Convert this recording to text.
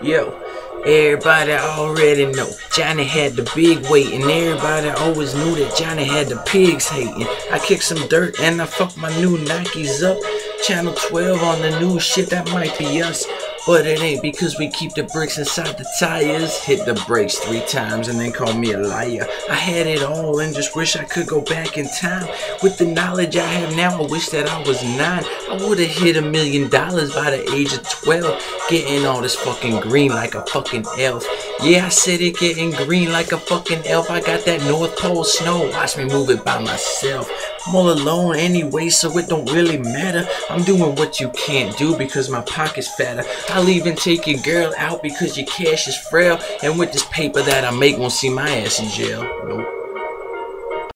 Yo, everybody already know Johnny had the big weight, and everybody always knew that Johnny had the pigs hating. I kicked some dirt and I fucked my new Nikes up. Channel 12 on the new shit, that might be us. But it ain't because we keep the bricks inside the tires. Hit the brakes three times and then call me a liar. I had it all and just wish I could go back in time. With the knowledge I have now, I wish that I was nine. I would've hit a million dollars by the age of 12. Getting all this fucking green like a fucking elf. Yeah, I said it getting green like a fucking elf. I got that North Pole snow. Watch me move it by myself. I'm all alone anyway, so it don't really matter. I'm doing what you can't do because my pocket's fatter. I'll even take your girl out because your cash is frail. And with this paper that I make, won't see my ass in jail. Nope.